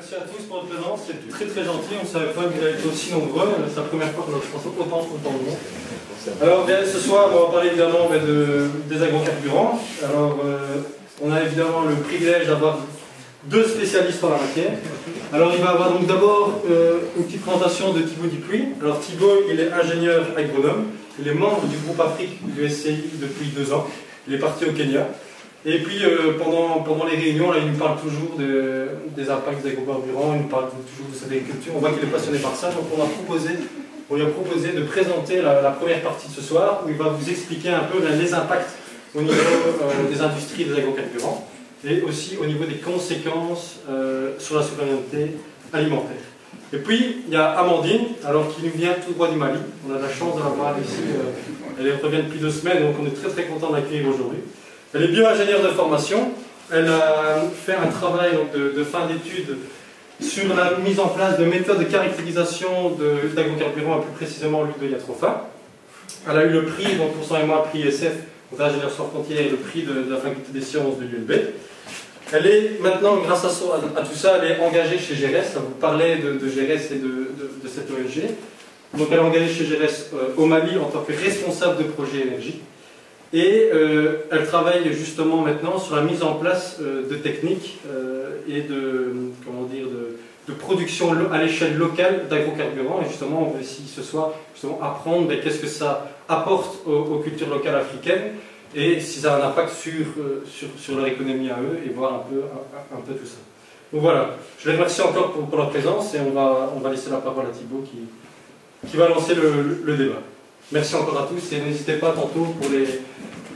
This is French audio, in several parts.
Merci à tous pour votre présence, c'est très très gentil, on ne savait pas que vous allez être aussi nombreux, c'est la première fois que je pense autant, autant de monde. Alors bien, ce soir, on va parler évidemment de, des agrocarburants. Alors euh, on a évidemment le privilège d'avoir deux spécialistes en la matière. Alors il va y avoir donc d'abord euh, une petite présentation de Thibaut Dupuis. Alors Thibaut, il est ingénieur agronome, il est membre du groupe Afrique du SCI depuis deux ans, il est parti au Kenya. Et puis euh, pendant, pendant les réunions, il nous parle toujours de, des impacts des agrocarburants, il nous parle toujours de sa agriculture. On voit qu'il est passionné par ça, donc on, a proposé, on lui a proposé de présenter la, première partie de ce soir, où il va vous expliquer un peu les impacts au niveau euh, des industries des agrocarburants, et aussi au niveau des conséquences euh, sur la souveraineté alimentaire. Et puis, il y a Amandine, alors qui nous vient tout droit du Mali. On a la chance de la voir ici. elle revient depuis deux semaines, donc on est très très content d'accueillir aujourd'hui. Elle est bio-ingénieure de formation. Elle a fait un travail de, fin d'études sur la mise en place de méthodes de caractérisation d'agrocarburants, et plus précisément l'huile de Yatrofa. Elle a eu le prix, donc pour son et moi, prix SF, ingénieur sans frontières, et le prix de, la faculté des sciences de l'ULB. Elle est maintenant, grâce à, tout ça, elle est engagée chez GRS. Vous parlait de, GRS et de, cette ONG. Donc elle est engagée chez GRS euh, au Mali en tant que responsable de projet énergie. Et euh, elle travaille justement maintenant sur la mise en place euh, de techniques euh, et de, comment dire, de, production à l'échelle locale d'agrocarburants. Et justement, on veut ici ce soir justement apprendre ben, qu'est-ce que ça apporte aux, cultures locales africaines et si ça a un impact sur, sur, sur, leur économie à eux et voir un peu, un, peu tout ça. Donc voilà, je les remercie encore pour, leur présence et on va, on va laisser la parole à Thibaut qui, qui va lancer le, le débat. Merci encore à tous et n'hésitez pas tantôt pour les,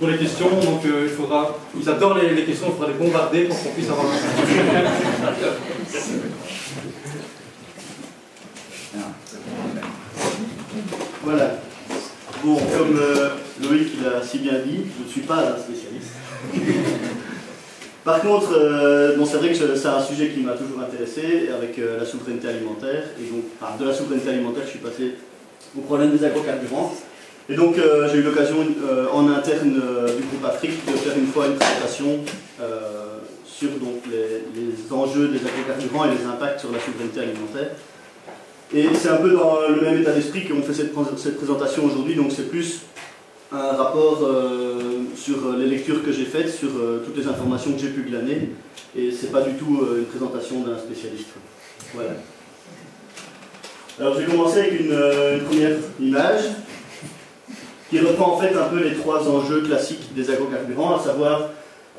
pour les questions. Donc euh, il faudra, ils adorent les, questions, il faudra les bombarder pour qu'on puisse avoir Voilà. Bon, comme euh, Loïc l'a si bien dit, je ne suis pas un spécialiste. Par contre, euh, bon, c'est vrai que c'est un sujet qui m'a toujours intéressé avec la souveraineté alimentaire. Et donc, de la souveraineté alimentaire, je suis passé au problème des agrocarburants. Et donc euh, j'ai eu l'occasion euh, en interne euh, du groupe Afrique de faire une fois une présentation sur donc, les, enjeux des agrocarburants et les impacts sur la souveraineté alimentaire. Et c'est un peu dans le même état d'esprit qu'on fait cette, présentation aujourd'hui, donc c'est plus un rapport sur les lectures que j'ai faites, sur toutes les informations que j'ai pu glaner, et c'est pas du tout une présentation d'un spécialiste. Voilà. Alors je vais commencer avec une, première image qui reprend en fait un peu les trois enjeux classiques des agrocarburants, à savoir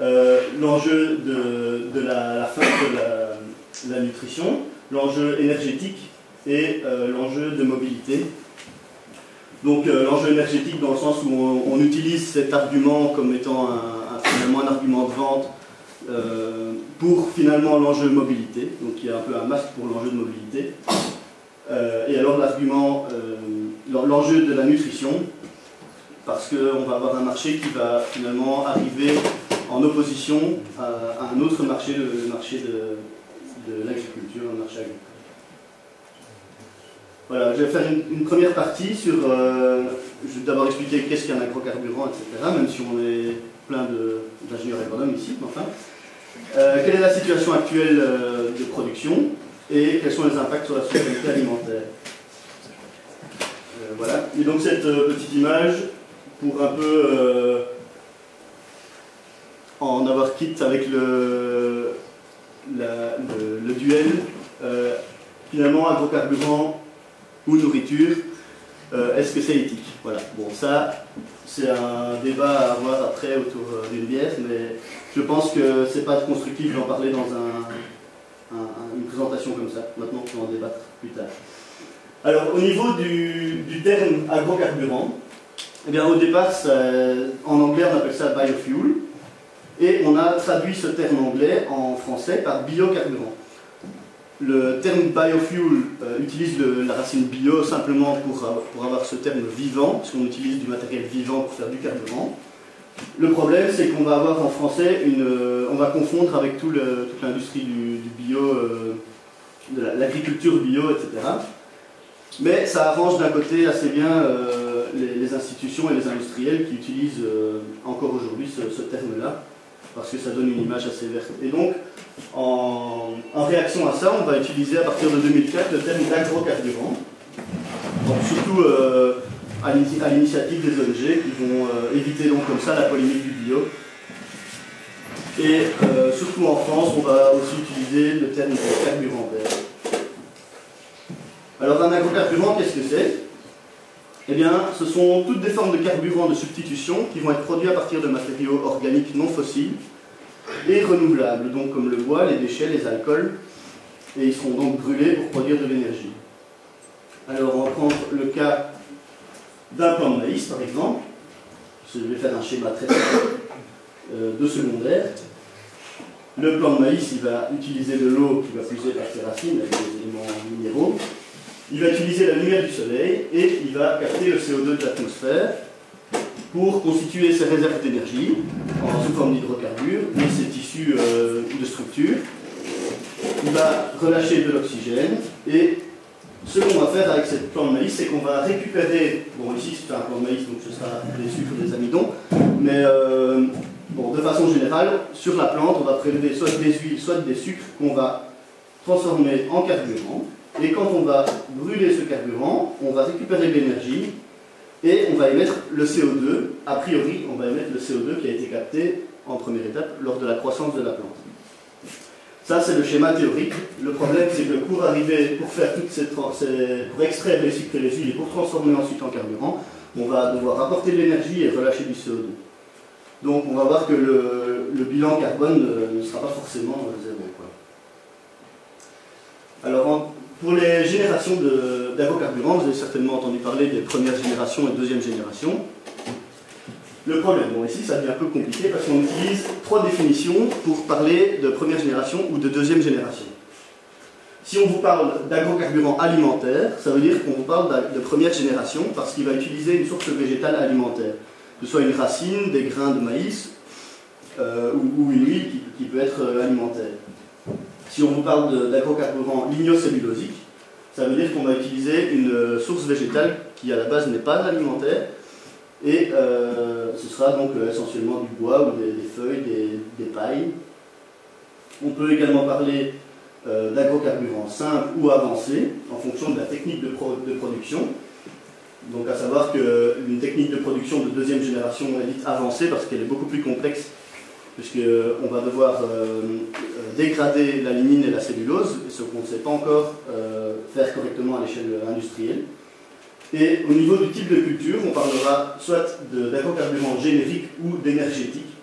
euh, l'enjeu de, la, fin de la, nutrition, l'enjeu énergétique et euh, l'enjeu de mobilité. Donc euh, l'enjeu énergétique dans le sens où on, utilise cet argument comme étant finalement un argument de vente pour finalement l'enjeu mobilité, donc il y a un peu un masque pour l'enjeu de mobilité. Et alors l'argument, l'enjeu de la nutrition, parce qu'on va avoir un marché qui va finalement arriver en opposition à, un autre marché, le marché de, l'agriculture, le marché agricole. Voilà, je vais faire une, première partie sur. Euh, je vais d'abord expliquer qu'est-ce qu'un agrocarburant, etc., même si on est plein d'ingénieurs agronomes ici, enfin. quelle est la situation actuelle de production et quels sont les impacts sur la sécurité alimentaire? Euh, voilà, et donc cette euh, petite image pour un peu euh, en avoir quitte avec le, le, duel finalement agrocarburant ou nourriture, est-ce que c'est éthique? Voilà, bon ça c'est un débat à avoir après autour d'une bière, mais je pense que c'est pas constructif d'en parler dans un une présentation comme ça. Maintenant, on va en débattre plus tard. Alors, au niveau du, terme agrocarburant, eh bien, au départ, en anglais, on appelle ça biofuel. Et on a traduit ce terme anglais en français par biocarburant. Le terme biofuel euh, utilise la racine bio simplement pour, pour avoir ce terme vivant, parce qu'on utilise du matériel vivant pour faire du carburant. Le problème, c'est qu'on va avoir en français une, euh, on va confondre avec toute l'industrie du, bio, euh, de l'agriculture bio, etc. Mais ça arrange d'un côté assez bien euh, les, institutions et les industriels qui utilisent encore aujourd'hui ce, terme-là. parce que ça donne une image assez verte. Et donc, en, réaction à ça, on va utiliser à partir de 2004 le terme d'agrocarburant, surtout euh, à l'initiative des ONG qui vont euh, éviter donc comme ça la polémique du bio. Et euh, surtout en France, on va aussi utiliser le terme de carburant vert. Alors un agrocarburant, qu'est-ce que c'est? Eh bien, ce sont toutes des formes de carburant de substitution qui vont être produits à partir de matériaux organiques non fossiles et renouvelables, donc comme le bois, les déchets, les alcools, et ils seront donc brûlés pour produire de l'énergie. Alors on va prendre le cas d'un plan de maïs par exemple. Je vais faire un schéma très simple euh, de secondaire. Le plan de maïs, il va utiliser de l'eau qui va puiser par ses racines avec des éléments minéraux. Il va utiliser la lumière du soleil et il va capter le CO2 de l'atmosphère pour constituer ses réserves d'énergie sous forme d'hydrocarbures et ses tissus euh, de structure. Il va relâcher de l'oxygène et ce qu'on va faire avec cette plante de maïs, c'est qu'on va récupérer, bon ici c'est un plan de maïs donc ce sera des sucres, des amidons, mais euh, bon, de façon générale, sur la plante, on va prélever soit des huiles, soit des sucres qu'on va transformer en carburant. Et quand on va brûler ce carburant, on va récupérer de l'énergie et on va émettre le CO2. A priori, on va émettre le CO2 qui a été capté en première étape lors de la croissance de la plante. Ça, c'est le schéma théorique. Le problème, c'est que pour arriver, pour faire toutes ces, pour extraire les sucres et les huiles et pour transformer ensuite en carburant, on va devoir apporter de l'énergie et relâcher du CO2. Donc, on va voir que le, bilan carbone ne, sera pas forcément zéro. Alors, pour les générations d'agrocarburants, vous avez certainement entendu parler des premières générations et deuxième génération. Le problème, bon ici ça devient un peu compliqué parce qu'on utilise trois définitions pour parler de première génération ou de deuxième génération. Si on vous parle d'agrocarburant alimentaire, ça veut dire qu'on vous parle de première génération parce qu'il va utiliser une source végétale alimentaire, que ce soit une racine, des grains de maïs euh, ou, une huile qui, peut être euh, alimentaire. Si on vous parle d'agrocarburant lignocellulosique, ça veut dire qu'on va utiliser une euh, source végétale qui à la base n'est pas alimentaire, et euh, ce sera donc euh, essentiellement du bois ou des, feuilles, des, pailles. On peut également parler euh, d'agrocarburants simples ou avancés en fonction de la technique de, production. Donc à savoir qu'une technique de production de deuxième génération est dite avancée parce qu'elle est beaucoup plus complexe puisqu'on va devoir dégrader la lignine et la cellulose, ce qu'on ne sait pas encore faire correctement à l'échelle industrielle. Et au niveau du type de culture, on parlera soit d'agrocarburants génériques ou d'énergétiques.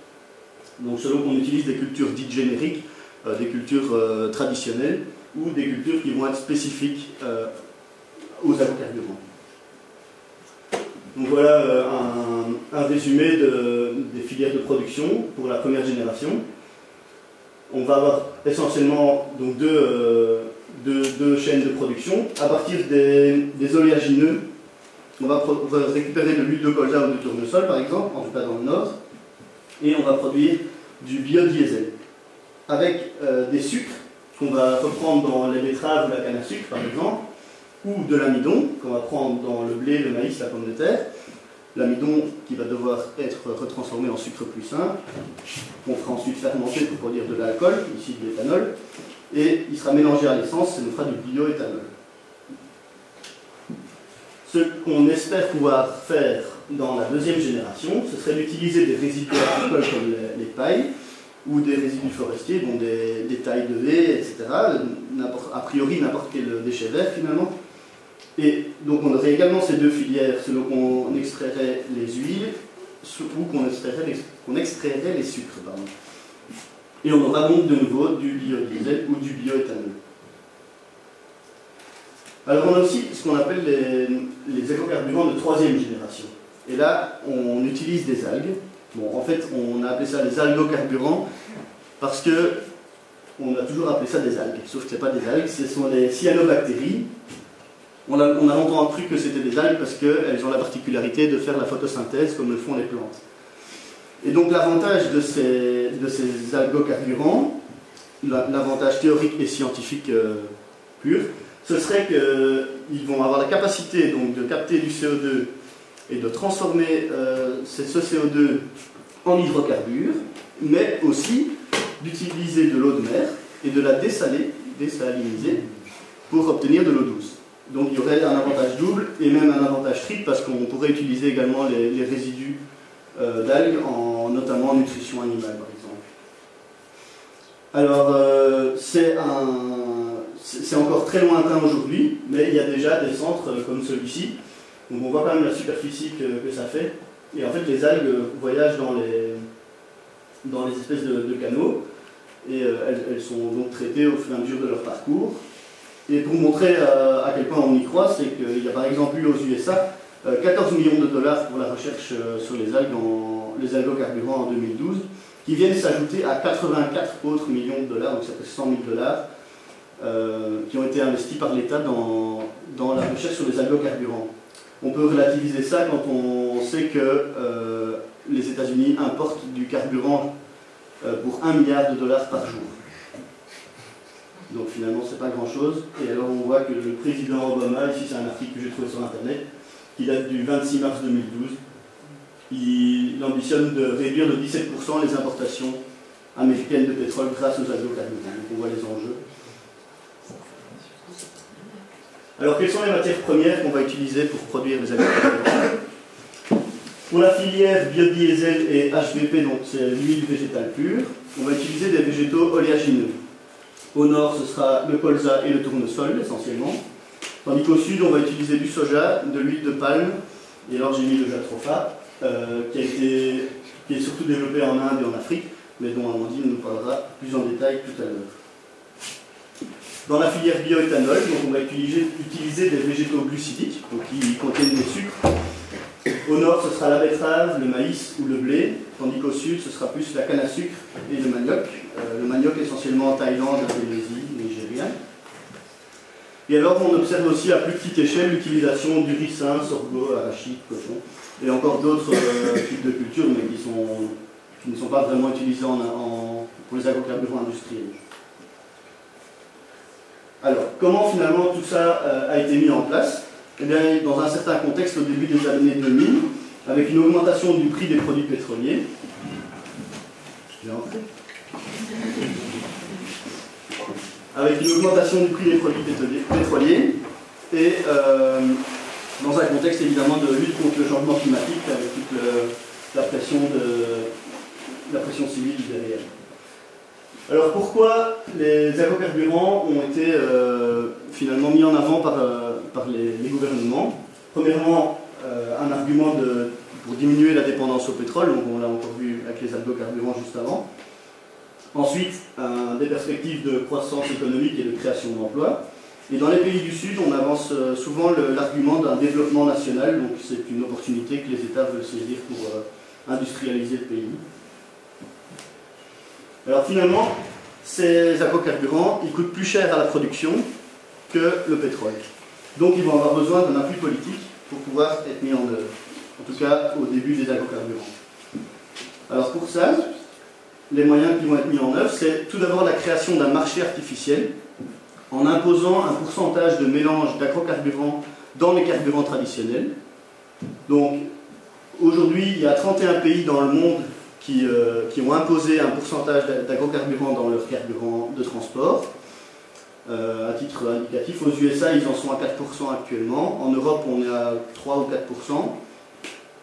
Donc selon qu'on utilise des cultures dites génériques, euh, des cultures euh, traditionnelles, ou des cultures qui vont être spécifiques euh, aux agrocarburants. Donc voilà un, résumé des filières de production pour la première génération. On va avoir essentiellement donc, deux, chaînes de production à partir des, des oléagineux on va, récupérer de l'huile de colza ou de tournesol, par exemple, en tout cas dans le nord, et on va produire du biodiesel avec euh, des sucres qu'on va reprendre dans les betteraves ou la canne à sucre, par exemple, ou de l'amidon qu'on va prendre dans le blé, le maïs, la pomme de terre. L'amidon qui va devoir être retransformé en sucre plus simple, qu'on fera ensuite fermenter pour produire de l'alcool, ici de l'éthanol, et il sera mélangé à l'essence et nous fera du bioéthanol. Ce qu'on espère pouvoir faire dans la deuxième génération, ce serait d'utiliser des résidus agricoles comme les, pailles ou des résidus forestiers, dont des, tailles de haies, etc. A priori, n'importe quel déchet vert finalement. Et donc on aurait également ces deux filières, selon qu'on extrairait les huiles ou qu'on extrairait, les sucres. Et on aura donc de nouveau du biodiesel ou du bioéthanol. Alors on a aussi ce qu'on appelle les, les écocarburants de troisième génération. Et là, on utilise des algues. Bon, en fait, on a appelé ça les algocarburants parce que on a toujours appelé ça des algues. Sauf que ce pas des algues, ce sont les cyanobactéries. On a, on a longtemps cru que c'était des algues parce qu'elles ont la particularité de faire la photosynthèse comme le font les plantes. Et donc l'avantage de ces, algocarburants, l'avantage théorique et scientifique euh, pur, ce serait qu'ils vont avoir la capacité donc, de capter du CO2 et de transformer euh, ce CO2 en hydrocarbures, mais aussi d'utiliser de l'eau de mer et de la dessaler, désaliniser, pour obtenir de l'eau douce. Donc il y aurait un avantage double et même un avantage triple parce qu'on pourrait utiliser également les, résidus euh, d'algues, en, notamment en nutrition animale par exemple. Alors euh, c'est encore très lointain aujourd'hui, mais il y a déjà des centres euh, comme celui-ci. Donc on voit quand même la superficie que, ça fait. Et en fait les algues voyagent dans les, dans les espèces de, canaux et elles, sont donc traitées au fur et à mesure de leur parcours. Et pour montrer euh, à quel point on y croit, c'est qu'il y a par exemple eu aux USA 14 euh, millions de dollars pour la recherche euh, sur les algues, en, les algocarburants en 2012, qui viennent s'ajouter à 84 autres millions de dollars, donc ça fait 100 000 dollars, qui ont été investis par l'État dans, dans, la recherche sur les algocarburants. On peut relativiser ça quand on sait que les États-Unis importent du carburant pour 1 milliard de dollars par jour. Donc finalement, c'est pas grand-chose. Et alors on voit que le président Obama, ici c'est un article que j'ai trouvé sur Internet, qui date du 26 mars 2012, il ambitionne de réduire de 17% les importations américaines de pétrole grâce aux agrocarbures. Donc on voit les enjeux. Alors quelles sont les matières premières qu'on va utiliser pour produire les agrocarbures Pour la filière biodiesel et HVP, donc c'est l'huile végétale pure, on va utiliser des végétaux oléagineux. Au nord, ce sera le colza et le tournesol essentiellement. Tandis qu'au sud, on va utiliser du soja, de l'huile de palme, et alors j'ai mis le jatropha, euh, qui, a été, qui est surtout développé en Inde et en Afrique, mais dont Amandine nous parlera plus en détail tout à l'heure. Dans la filière bioéthanol, donc on va utiliser, utiliser des végétaux glucidiques, donc qui contiennent des sucres, au nord, ce sera la betterave, le maïs ou le blé, tandis qu'au sud, ce sera plus la canne à sucre et le manioc. Euh, le manioc essentiellement en Thaïlande, Indonésie, Nigeria. Et alors, on observe aussi à plus petite échelle l'utilisation du ricin, sorgho, arachide, cochon, et encore d'autres euh, types de cultures, mais qui, ne sont pas vraiment utilisés pour les agrocarburants industriels. Alors, comment finalement tout ça euh, a été mis en place? Eh dans un certain contexte au début des années 2000, avec une augmentation du prix des produits pétroliers. Avec une augmentation du prix des produits pétroliers et euh, dans un contexte évidemment de lutte contre le changement climatique avec toute la, pression de, la pression civile derrière. Alors pourquoi les agrocarburants ont été euh, finalement mis en avant par, euh, par les, gouvernements Premièrement, euh, un argument pour diminuer la dépendance au pétrole, donc on l'a encore vu avec les agrocarburants juste avant. Ensuite, des perspectives de croissance économique et de création d'emplois. Et dans les pays du Sud, on avance souvent l'argument d'un développement national, donc c'est une opportunité que les États veulent saisir pour industrialiser le pays. Alors finalement, ces agrocarburants, ils coûtent plus cher à la production que le pétrole. Donc ils vont avoir besoin d'un appui politique pour pouvoir être mis en œuvre. En tout cas, au début des agrocarburants. Alors pour ça, les moyens qui vont être mis en œuvre, c'est tout d'abord la création d'un marché artificiel en imposant un pourcentage de mélange d'agrocarburants dans les carburants traditionnels. Donc aujourd'hui, il y a 31 pays dans le monde euh, qui, ont imposé un pourcentage d'agrocarburants dans leur carburant de transport. Euh, à titre indicatif, aux USA, ils en sont à 4% actuellement. En Europe, on est à 3 ou 4%.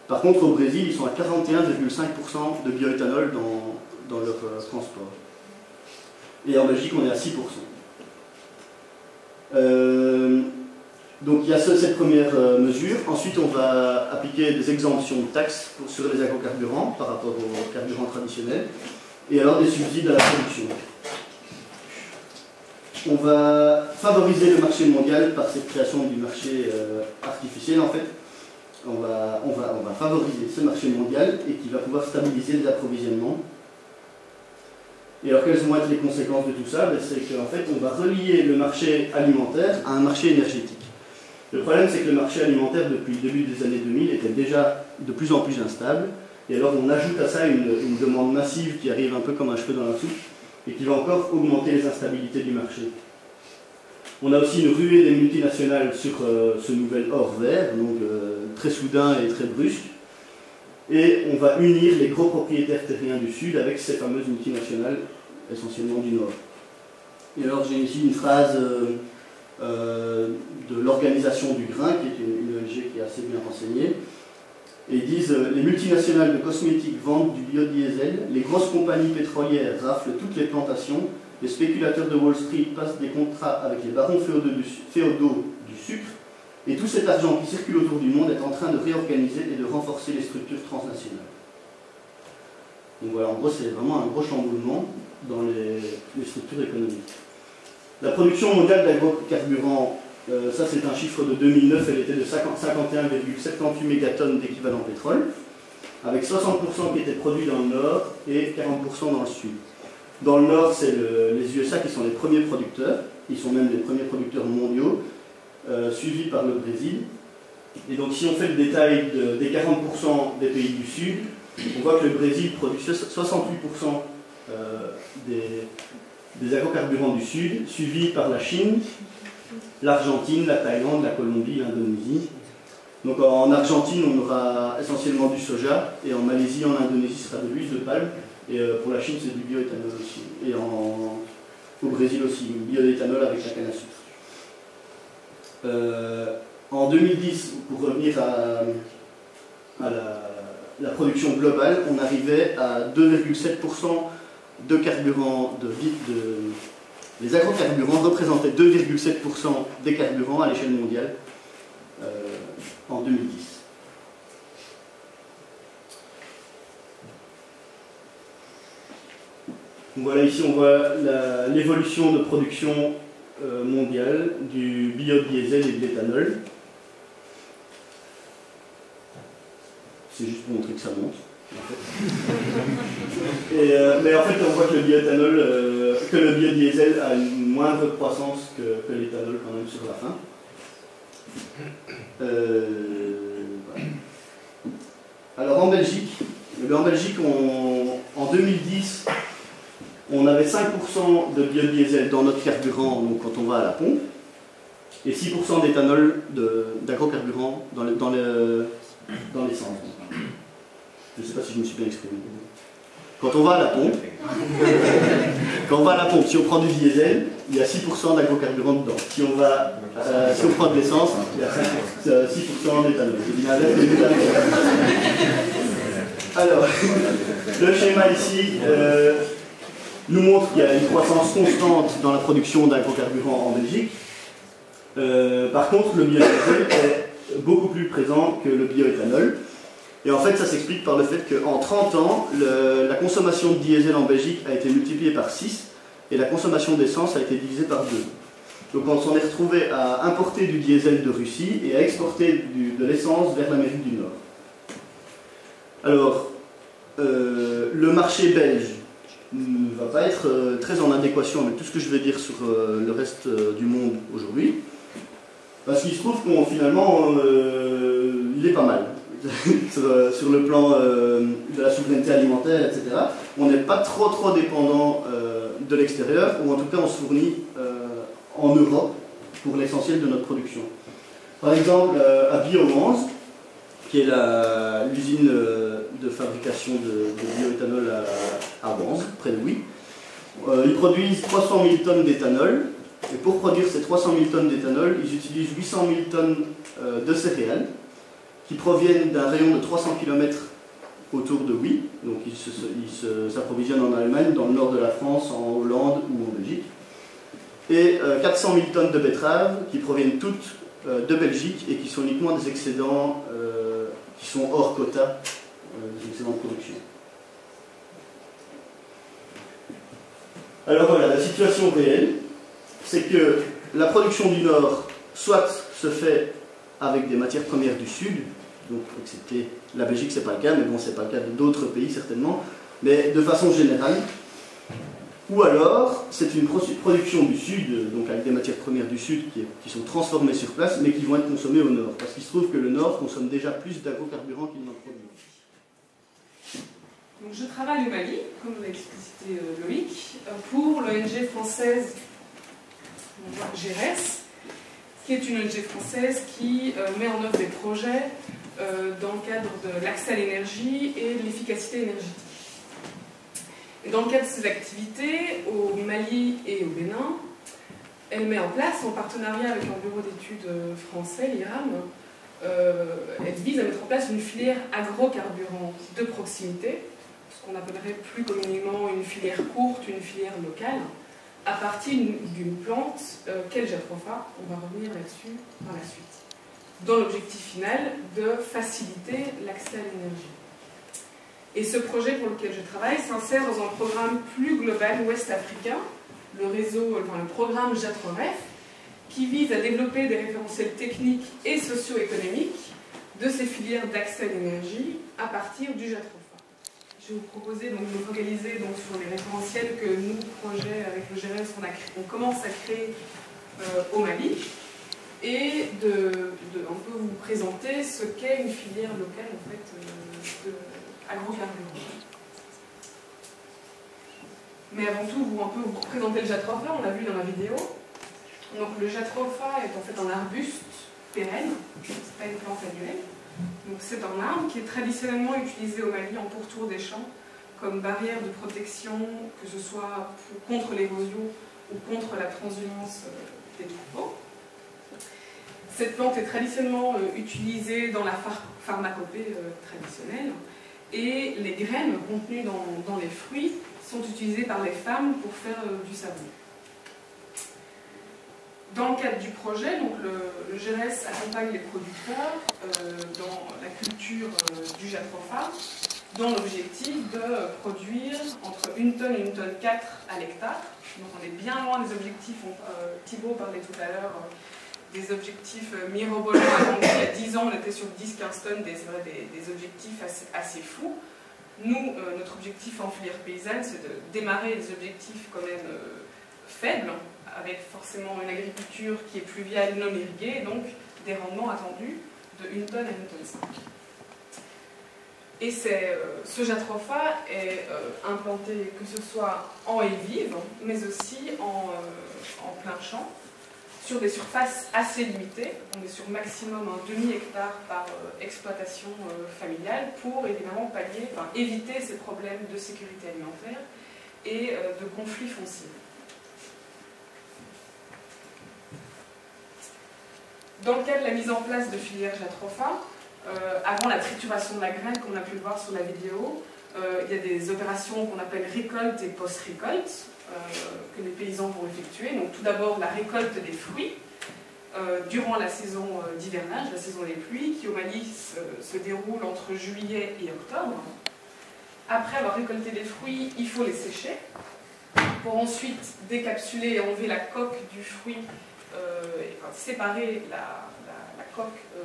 Par contre, au Brésil, ils sont à 41,5% de bioéthanol dans, dans leur euh, transport. Et en Belgique, on est à 6%. Donc il y a cette première euh, mesure. Ensuite, on va appliquer des exemptions de taxes sur les agrocarburants par rapport aux carburants traditionnels. Et alors des subsides à la production. On va favoriser le marché mondial par cette création du marché euh, artificiel. En fait, on va, favoriser ce marché mondial et qui va pouvoir stabiliser les approvisionnements. Et alors quelles vont être les conséquences de tout ça? Ben, C'est qu'en fait, on va relier le marché alimentaire à un marché énergétique. Le problème, c'est que le marché alimentaire, depuis le début des années 2000, était déjà de plus en plus instable. Et alors, on ajoute à ça une, demande massive qui arrive un peu comme un cheveu dans la soupe et qui va encore augmenter les instabilités du marché. On a aussi une ruée des multinationales sur euh, ce nouvel or vert, donc euh, très soudain et très brusque. et on va unir les gros propriétaires terriens du Sud avec ces fameuses multinationales, essentiellement du Nord. Et alors j'ai ici une phrase euh, de l'organisation du grain, qui est une, ONG qui est assez bien renseignée. Et ils disent euh, Les multinationales de cosmétiques vendent du biodiesel, les grosses compagnies pétrolières raflent toutes les plantations, les spéculateurs de Wall Street passent des contrats avec les barons féodaux du, sucre, et tout cet argent qui circule autour du monde est en train de réorganiser et de renforcer les structures transnationales. Donc voilà, en gros, c'est vraiment un gros chamboulement dans les, structures économiques. La production mondiale d'agrocarburants, euh, ça c'est un chiffre de 2009, elle était de 51,78 mégatonnes d'équivalent pétrole, avec 60% qui étaient produits dans le nord et 40% dans le sud. Dans le nord, c'est les USA qui sont les premiers producteurs, ils sont même les premiers producteurs mondiaux, euh, suivis par le Brésil. Et donc si on fait le détail des 40% des pays du sud, on voit que le Brésil produit 68% euh, des, agrocarburants du Sud, suivi par la Chine, l'Argentine, la Thaïlande, la Colombie, l'Indonésie. Donc en Argentine, on aura essentiellement du soja, et en Malaisie, en Indonésie, ce sera de l'huile de palme, et euh, pour la Chine, c'est du bioéthanol aussi. Et au Brésil aussi, du bioéthanol avec la canne à sucre. Euh, en 2010, pour revenir à, la, production globale, on arrivait à 2,7% de carburant, de, de, les agrocarburants représentaient 2,7% des carburants à l'échelle mondiale euh, en 2010. voilà, ici on voit l'évolution de production euh, mondiale du biodiesel et de l'éthanol. C'est juste pour montrer que ça monte. Euh, mais en fait, on voit que le euh, que le biodiesel a une moindre croissance que, l'éthanol quand même sur la fin. Euh, Alors en Belgique, en Belgique, en 2010, on avait 5% de biodiesel dans notre carburant donc quand on va à la pompe, et 6% d'éthanol d'agrocarburant dans l'essence. Dans je ne sais pas si je me suis bien exprimé. Quand on va à la pompe, quand on va à la pompe, si on prend du diesel, il y a 6% d'agrocarburant dedans. Si on, va, euh, si on prend de l'essence, il y a 6% d'éthanol. Alors, le schéma ici euh, nous montre qu'il y a une croissance constante dans la production d'agrocarburants en Belgique. Euh, par contre, le biodiesel est beaucoup plus présent que le bioéthanol. Et en fait, ça s'explique par le fait qu'en 30 ans, la consommation de diesel en Belgique a été multipliée par 6 et la consommation d'essence a été divisée par 2. Donc on s'en est retrouvé à importer du diesel de Russie et à exporter de l'essence vers l'Amérique du Nord. Alors, euh, le marché belge ne va pas être euh, très en adéquation avec tout ce que je vais dire sur euh, le reste du monde aujourd'hui. Parce qu'il se trouve qu'on finalement, il est pas mal. Euh, sur, le plan euh, de la souveraineté alimentaire, etc. On n'est pas trop trop dépendant euh, de l'extérieur, ou en tout cas on se fournit en Europe pour l'essentiel de notre production. Par exemple, à Biomans, qui est l'usine de fabrication de, bioéthanol à, à près de Oui, ils produisent 300 000 tonnes d'éthanol, et pour produire ces 300 000 tonnes d'éthanol, ils utilisent 800 000 tonnes de céréales, qui proviennent d'un rayon de 300 km autour de Oui. Donc ils s'approvisionnent en Allemagne, dans le nord de la France, en Hollande ou en Belgique. Et 400 euh, 000 tonnes de betteraves qui proviennent toutes euh, de Belgique et qui sont uniquement des excédents euh, qui sont hors quota, des excédents de production. Alors voilà, la situation réelle, c'est que la production du Nord, soit se fait avec des matières premières du Sud, donc excepté la Belgique, c'est pas le cas, mais bon, c'est pas le cas d'autres pays certainement, mais de façon générale. Ou alors, c'est une production du Sud, donc avec des matières premières du Sud qui, sont transformées sur place, mais qui vont être consommées au Nord, parce qu'il se trouve que le Nord consomme déjà plus d'agrocarburants qu'il n'en produit. Donc je travaille au Mali, comme l'a explicité euh, Loïc, pour l'ONG française GERES, qui est une ONG française qui euh, met en œuvre des projets euh, dans le cadre de l'accès à l'énergie et de l'efficacité énergétique. Dans le cadre de ces activités, au Mali et au Bénin, elle met en place, en partenariat avec un bureau d'études français, l'IRAM, euh, elle vise à mettre en place une filière agrocarburant de proximité, ce qu'on appellerait plus communément une filière courte, une filière locale, à partir d'une plante euh, jatropha. On va revenir là-dessus par la suite. Dans l'objectif final de faciliter l'accès à l'énergie. Et ce projet pour lequel je travaille s'insère dans un programme plus global ouest-africain, le réseau, enfin, le programme JATROREF, qui vise à développer des référentiels techniques et socio-économiques de ces filières d'accès à l'énergie à partir du JATROFA. Je vais vous proposer donc, de nous focaliser donc, sur les référentiels que nous, projet avec le GRS, on, commence à créer euh, au Mali et de, peu vous présenter ce qu'est une filière locale en fait, euh, Mais avant tout, vous, un vous présenter le jatropha, on l'a vu dans la vidéo. Donc le jatropha est en fait un arbuste pérenne, c'est pas une plante annuelle. C'est un arbre qui est traditionnellement utilisé au Mali en pourtour des champs comme barrière de protection, que ce soit contre l'érosion ou contre la transhumance euh, des troupeaux. Cette plante est traditionnellement euh, utilisée dans la pharmacopée euh, traditionnelle et les graines contenues dans, les fruits sont utilisées par les femmes pour faire du savon. Dans le cadre du projet, donc le, GRS accompagne les producteurs euh, dans la culture euh, du jatropha, dans l'objectif de produire entre 1 tonne et 1 tonne 4 à l'hectare. Donc on est bien loin des objectifs, euh, Thibault parlait tout à l'heure des objectifs mirobolants. il y a 10 ans on était sur 10-15 tonnes, des, des, objectifs assez, assez fous. Nous, notre objectif en filière paysanne, c'est de démarrer des objectifs quand même faibles, avec forcément une agriculture qui est pluviale, non irriguée, et donc des rendements attendus de 1 tonne à 1 tonne 5. Et euh, ce jatropha est euh, implanté que ce soit en haie vive, mais aussi en, euh, en, plein champ, sur des surfaces assez limitées. On est sur maximum un demi-hectare par exploitation familiale pour évidemment pallier, éviter ces problèmes de sécurité alimentaire et de conflits fonciers. Dans le cas de la mise en place de filières jatropha, euh, avant la trituration de la graine, comme on a pu le voir sur la vidéo, euh, il y a des opérations qu'on appelle récolte et post-récolte euh, que les paysans vont effectuer. Donc tout d'abord la récolte des fruits durant la saison d'hivernage, la saison des pluies, qui au Mali se, déroule entre juillet et octobre. Après avoir récolté les fruits, il faut les sécher pour ensuite décapsuler et enlever la coque du fruit euh, séparer la, coque euh,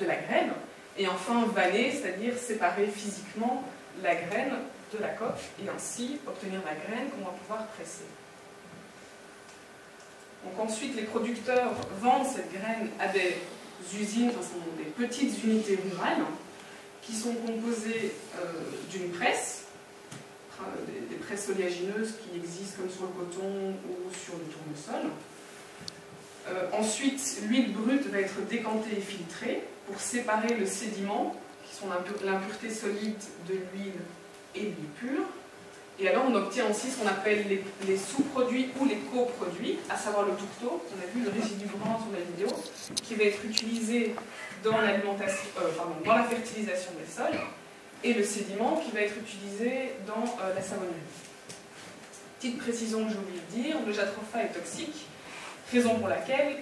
de la graine, et enfin vanner, c'est-à-dire séparer physiquement la graine de la coque, et ainsi obtenir la graine qu'on va pouvoir presser. Donc ensuite, les producteurs vendent cette graine à des usines, enfin, des petites unités rurales, qui sont composées euh, d'une presse, des, des, presses oléagineuses qui existent comme sur le coton ou sur le tournesol, euh, ensuite, l'huile brute va être décantée et filtrée pour séparer le sédiment, qui sont l'impureté solide de l'huile et l'huile pure. Et alors, on obtient aussi ce qu'on appelle les, sous-produits ou les coproduits, à savoir le tourteau, on a vu le résidu brun sur la vidéo, qui va être utilisé dans, euh, dans la fertilisation des sols, et le sédiment qui va être utilisé dans euh, la savonnerie. Petite précision que j'ai oublié de dire, le jatropha est toxique, Raison pour laquelle,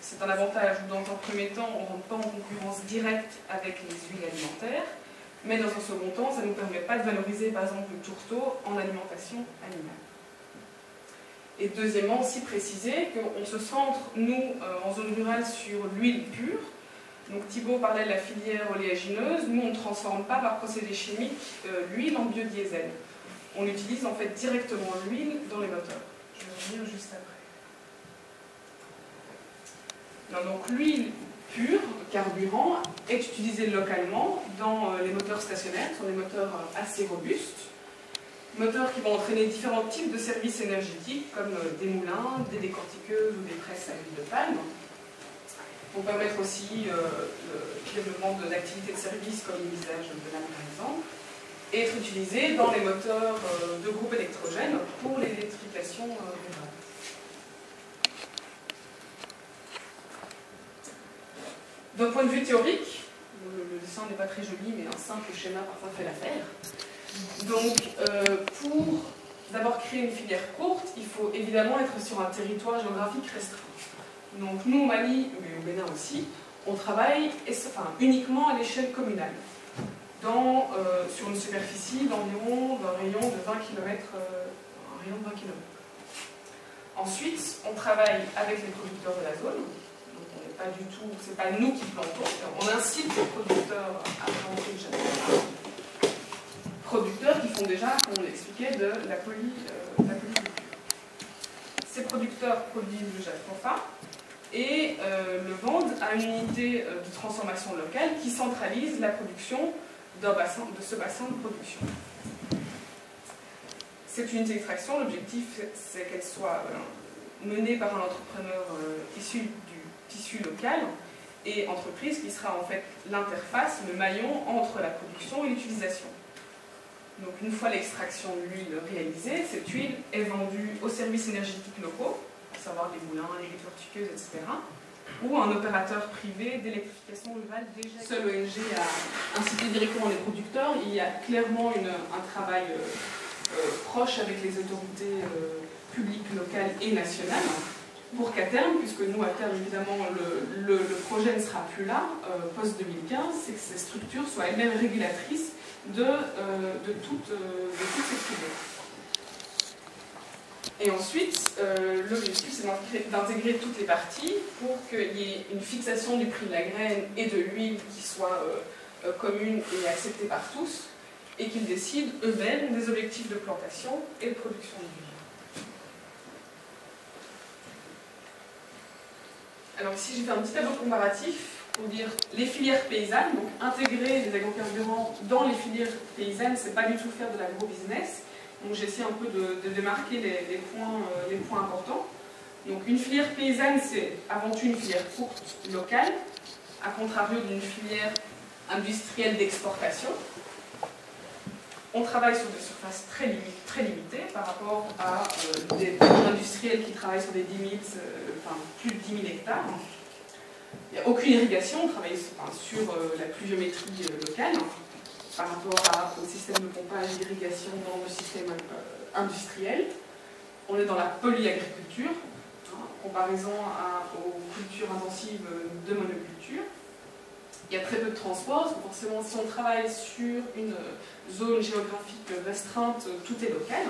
c'est un avantage où dans un premier temps, on ne rentre pas en concurrence directe avec les huiles alimentaires, mais dans un second temps, ça ne nous permet pas de valoriser par exemple le tourteau en alimentation animale. Et deuxièmement, aussi préciser qu'on se centre, nous, euh, en zone rurale, sur l'huile pure. Donc Thibault parlait de la filière oléagineuse. Nous, on ne transforme pas par procédé chimique euh, l'huile en biodiesel. On utilise en fait directement l'huile dans les moteurs. Je vais revenir juste après. Donc l'huile pure, carburant, est utilisée localement dans euh, les moteurs stationnaires, ce sont des moteurs euh, assez robustes, moteurs qui vont entraîner différents types de services énergétiques comme euh, des moulins, des décortiqueuses ou des presses à huile de palme. pour permettre aussi le développement d'activités de services comme l'usage de l'âme par exemple, et être utilisé dans les moteurs de groupes électrogènes pour l'électrification. D'un point de vue théorique, le, dessin n'est pas très joli, mais un simple schéma parfois fait l'affaire. Donc, euh, pour d'abord créer une filière courte, il faut évidemment être sur un territoire géographique restreint. Donc, nous au Mali, mais au Bénin aussi, on travaille enfin, uniquement à l'échelle communale, euh, sur une superficie d'environ d'un rayon de 20 km, euh, un rayon de 20 km. Ensuite, on travaille avec les producteurs de la zone, pas du tout, c'est pas nous qui plantons, on incite les producteurs à planter le jardin. Producteurs qui font déjà, comme on l'expliquait, de la, poly, euh. Ces producteurs produisent le jatropha et euh, le vendent à une unité euh, de transformation locale qui centralise la production de ce bassin de production. Cette unité d'extraction, l'objectif c'est qu'elle soit menée par un entrepreneur issu tissu local et entreprise qui sera en fait l'interface, le maillon entre la production et l'utilisation. Donc une fois l'extraction de l'huile réalisée, cette huile est vendue aux services énergétiques locaux, à savoir les moulins, les rétortiqueuses, etc., ou un opérateur privé d'électrification rurale déjà. Seul ONG a incité directement les producteurs. Il y a clairement un travail euh, euh, proche avec les autorités euh, publiques, locales et nationales pour qu'à terme, puisque nous, à terme, évidemment, le, projet ne sera plus là, euh, post-2015, c'est que ces structures soient elles-mêmes régulatrices de, euh, de, toutes, euh, de toutes ces filières. Et ensuite, l'objectif, c'est d'intégrer toutes les parties pour qu'il y ait une fixation du prix de la graine et de l'huile qui soit commune et acceptée par tous, et qu'ils décident eux-mêmes des objectifs de plantation et de production d'huile. Alors ici, j'ai fait un petit tableau comparatif pour dire les filières paysannes, donc intégrer les agrocarburants dans les filières paysannes, c'est pas du tout faire de l'agro-business. Donc j'ai essayé un peu de, démarquer les, points, euh, les points importants. Donc une filière paysanne, c'est avant tout une filière courte locale, à contrario d'une filière industrielle d'exportation. On travaille sur des surfaces très, très limitées par rapport à euh, des industriels qui travaillent sur des limites, plus de 10 000 hectares. Il n'y a aucune irrigation, on travaille sur euh, la pluviométrie locale par rapport au système de pompage d'irrigation dans le système industriel. On est dans la polyagriculture, en comparaison aux cultures intensives de monoculture. Il y a très peu de transport, forcément si on travaille sur une zone géographique restreinte, tout est local.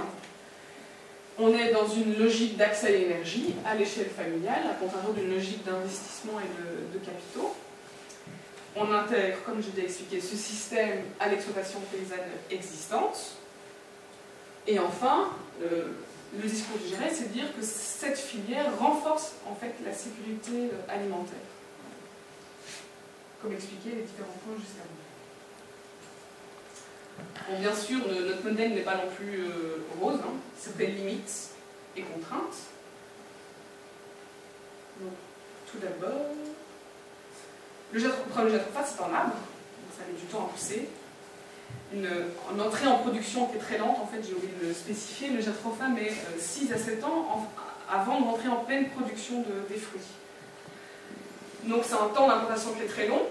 On est dans une logique d'accès à l'énergie à l'échelle familiale, à contrario d'une logique d'investissement et de, capitaux. On intègre, comme je l'ai expliqué, ce système à l'exploitation paysanne existante. Et enfin, le, discours du GRS, c'est de dire que cette filière renforce en fait la sécurité alimentaire comme expliqué les différents points jusqu'à maintenant. Bien sûr, notre modèle n'est pas non plus euh, rose, hein. certaines limites et contraintes. Donc, tout d'abord, le problème de c'est un arbre, donc ça met du temps à pousser. Une, entrée en production qui est très lente, en fait, j'ai oublié de le spécifier, le jatropha met 6 à 7 ans avant de rentrer en pleine production de, des fruits. Donc c'est un temps d'implantation qui est très long,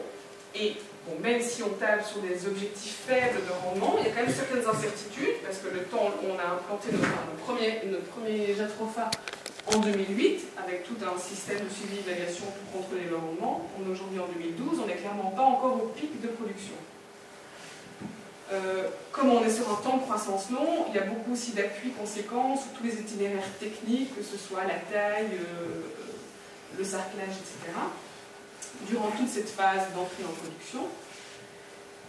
et même si on table sur des objectifs faibles de rendement, il y a quand même certaines incertitudes, parce que le temps, on a implanté notre, premier, notre Jatropha en 2008, avec tout un système de suivi d'évaluation pour contrôler le rendement. On est aujourd'hui en 2012, on n'est clairement pas encore au pic de production. Euh, comme on est sur un temps de croissance long, il y a beaucoup aussi d'appuis conséquents sur tous les itinéraires techniques, que ce soit la taille, euh, le sarclage, etc durant toute cette phase d'entrée en production.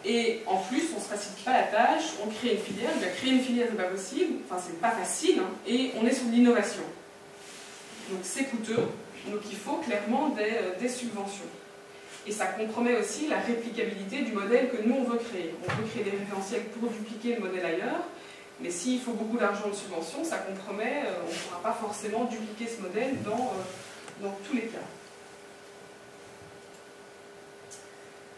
Et en plus, on ne se facilite pas la tâche, on crée une filière, créer une filière n'est pas possible, enfin c'est pas facile, hein, et on est sur l'innovation. Donc c'est coûteux, donc il faut clairement des, euh, des, subventions. Et ça compromet aussi la réplicabilité du modèle que nous on veut créer. On veut créer des référentiels pour dupliquer le modèle ailleurs, mais s'il faut beaucoup d'argent de subvention, ça compromet, euh, on ne pourra pas forcément dupliquer ce modèle dans, euh, dans tous les cas.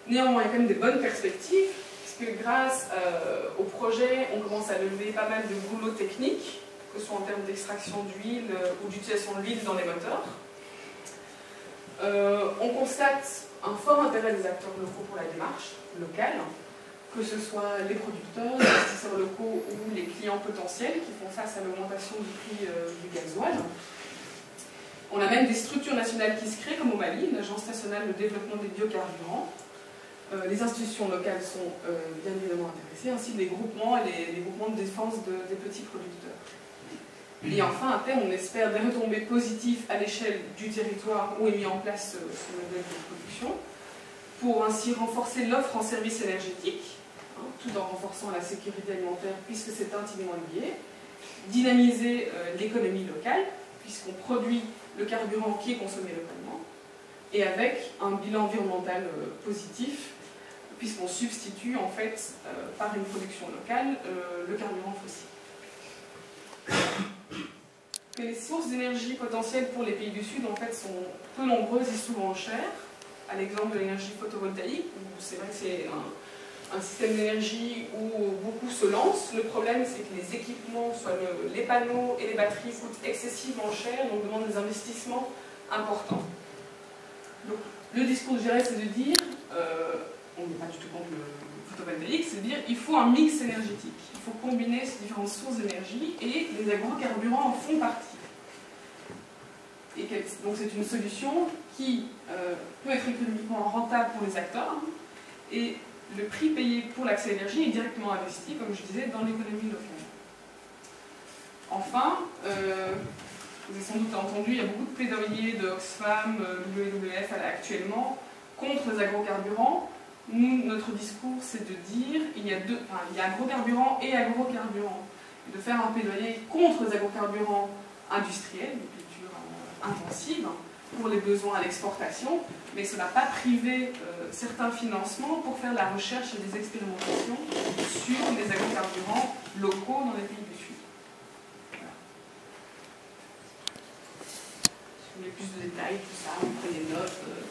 Néanmoins, il y a quand même des bonnes perspectives, puisque grâce euh, au projet, on commence à lever pas mal de boulot techniques, que ce soit en termes d'extraction d'huile euh, ou d'utilisation de l'huile dans les moteurs. Euh, on constate un fort intérêt des acteurs locaux pour la démarche locale, que ce soit les producteurs, les investisseurs locaux ou les clients potentiels qui font face à l'augmentation du prix du gasoil. On a même des structures nationales qui se créent, comme au Mali, l'Agence nationale de développement des biocarburants, les institutions locales sont euh, bien évidemment intéressées, ainsi que les groupements les, groupements de défense des petits producteurs. Et enfin, à terme, on espère des retombées positives à l'échelle du territoire où est mis en place ce, modèle de production, pour ainsi renforcer l'offre en services énergétiques, hein, tout en renforçant la sécurité alimentaire, puisque c'est intimement lié, dynamiser euh, l'économie locale, puisqu'on produit le carburant qui est consommé localement, et avec un bilan environnemental positif, puisqu'on substitue en fait euh, par une production locale euh, le carburant fossile. Les sources d'énergie potentielles pour les pays du Sud en fait sont peu nombreuses et souvent chères, à l'exemple de l'énergie photovoltaïque, où c'est vrai que c'est un, système d'énergie où beaucoup se lancent. Le problème, c'est que les équipements, soit les panneaux et les batteries, coûtent excessivement cher, donc demandent des investissements importants. Donc, le discours, je dirais, c'est de dire euh, on n'est pas du tout contre le photovoltaïque, c'est de dire qu'il faut un mix énergétique. Il faut combiner ces différentes sources d'énergie et les agrocarburants en font partie. Donc c'est une solution qui euh, peut être économiquement rentable pour les acteurs et le prix payé pour l'accès à l'énergie est directement investi, comme je disais, dans l'économie locale. Enfin, euh, vous avez sans doute entendu, il y a beaucoup de plaidoyers de Oxfam, euh, WWF actuellement contre les agrocarburants nous, notre discours, c'est de dire il y a deux, il y a et agrocarburants, et de faire un plaidoyer contre les agrocarburants industriels, de culture euh, intensive, pour les besoins à l'exportation, mais cela n'a pas privé euh, certains financements pour faire la recherche et des expérimentations sur les agrocarburants locaux dans les pays du Sud. Si vous voulez plus de détails, tout ça, vous prenez note. Euh,